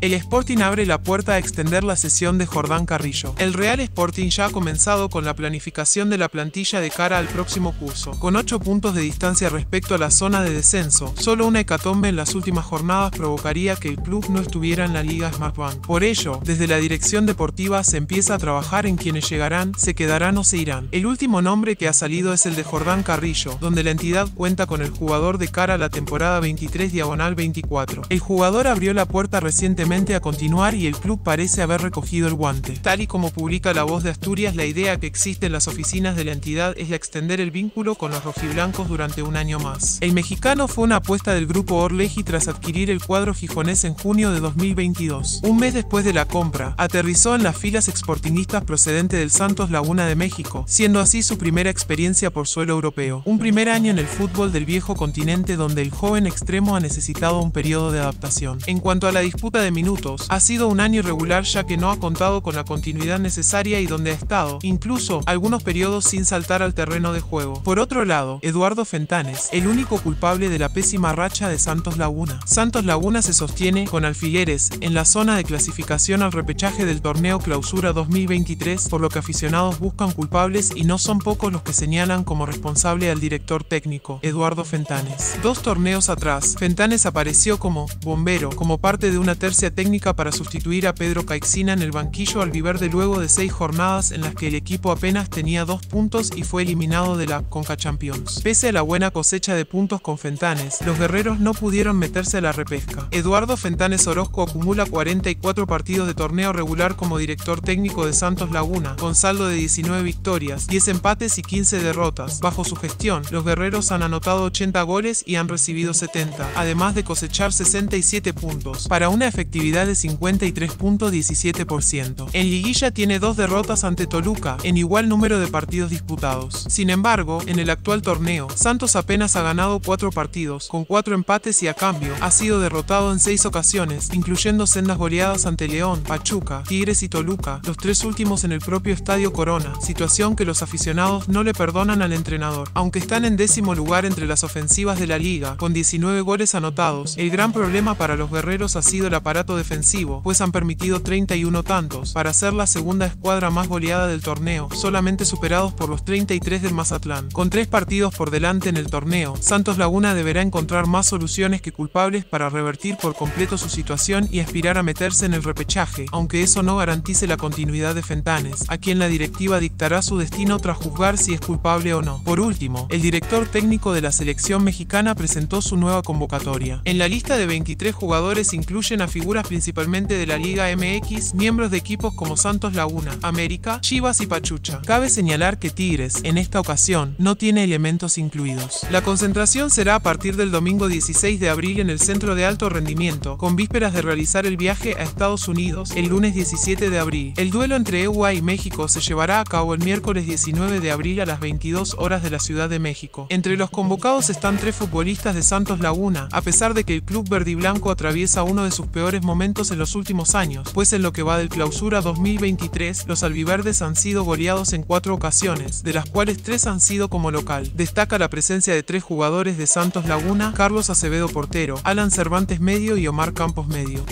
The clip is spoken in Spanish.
El Sporting abre la puerta a extender la sesión de Jordán Carrillo. El Real Sporting ya ha comenzado con la planificación de la plantilla de cara al próximo curso. Con 8 puntos de distancia respecto a la zona de descenso, solo una hecatombe en las últimas jornadas provocaría que el club no estuviera en la Liga Smartbank. Por ello, desde la dirección deportiva se empieza a trabajar en quienes llegarán, se quedarán o se irán. El último nombre que ha salido es el de Jordán Carrillo, donde la entidad cuenta con el jugador de cara a la temporada 23 diagonal 24. El jugador abrió la puerta recientemente a continuar y el club parece haber recogido el guante. Tal y como publica La Voz de Asturias, la idea que existe en las oficinas de la entidad es la extender el vínculo con los rojiblancos durante un año más. El mexicano fue una apuesta del grupo Orleji tras adquirir el cuadro gijonés en junio de 2022. Un mes después de la compra, aterrizó en las filas exportingistas procedente del Santos Laguna de México, siendo así su primera experiencia por suelo europeo. Un primer año en el fútbol del viejo continente donde el joven extremo ha necesitado un periodo de adaptación. En cuanto a la disputa de minutos. Ha sido un año irregular ya que no ha contado con la continuidad necesaria y donde ha estado, incluso algunos periodos sin saltar al terreno de juego. Por otro lado, Eduardo Fentanes, el único culpable de la pésima racha de Santos Laguna. Santos Laguna se sostiene con alfileres en la zona de clasificación al repechaje del torneo Clausura 2023, por lo que aficionados buscan culpables y no son pocos los que señalan como responsable al director técnico, Eduardo Fentanes. Dos torneos atrás, Fentanes apareció como bombero, como parte de una técnica para sustituir a Pedro Caixina en el banquillo albiverde luego de seis jornadas en las que el equipo apenas tenía dos puntos y fue eliminado de la Conca Champions. Pese a la buena cosecha de puntos con Fentanes, los guerreros no pudieron meterse a la repesca. Eduardo Fentanes Orozco acumula 44 partidos de torneo regular como director técnico de Santos Laguna, con saldo de 19 victorias, 10 empates y 15 derrotas. Bajo su gestión, los guerreros han anotado 80 goles y han recibido 70, además de cosechar 67 puntos, para una efectividad de 53.17%. En liguilla tiene dos derrotas ante Toluca, en igual número de partidos disputados. Sin embargo, en el actual torneo, Santos apenas ha ganado cuatro partidos, con cuatro empates y a cambio, ha sido derrotado en seis ocasiones, incluyendo sendas goleadas ante León, Pachuca, Tigres y Toluca, los tres últimos en el propio Estadio Corona, situación que los aficionados no le perdonan al entrenador. Aunque están en décimo lugar entre las ofensivas de la liga, con 19 goles anotados, el gran problema para los guerreros ha sido el aparato defensivo, pues han permitido 31 tantos, para ser la segunda escuadra más goleada del torneo, solamente superados por los 33 del Mazatlán. Con tres partidos por delante en el torneo, Santos Laguna deberá encontrar más soluciones que culpables para revertir por completo su situación y aspirar a meterse en el repechaje, aunque eso no garantice la continuidad de Fentanes, a quien la directiva dictará su destino tras juzgar si es culpable o no. Por último, el director técnico de la selección mexicana presentó su nueva convocatoria. En la lista de 23 jugadores incluyen a figuras principalmente de la Liga MX, miembros de equipos como Santos Laguna, América, Chivas y Pachucha. Cabe señalar que Tigres, en esta ocasión, no tiene elementos incluidos. La concentración será a partir del domingo 16 de abril en el Centro de Alto Rendimiento, con vísperas de realizar el viaje a Estados Unidos el lunes 17 de abril. El duelo entre EUA y México se llevará a cabo el miércoles 19 de abril a las 22 horas de la Ciudad de México. Entre los convocados están tres futbolistas de Santos Laguna, a pesar de que el club verde y blanco atraviesa uno de sus peores momentos en los últimos años, pues en lo que va del clausura 2023, los albiverdes han sido goleados en cuatro ocasiones, de las cuales tres han sido como local. Destaca la presencia de tres jugadores de Santos Laguna, Carlos Acevedo portero, Alan Cervantes medio y Omar Campos medio.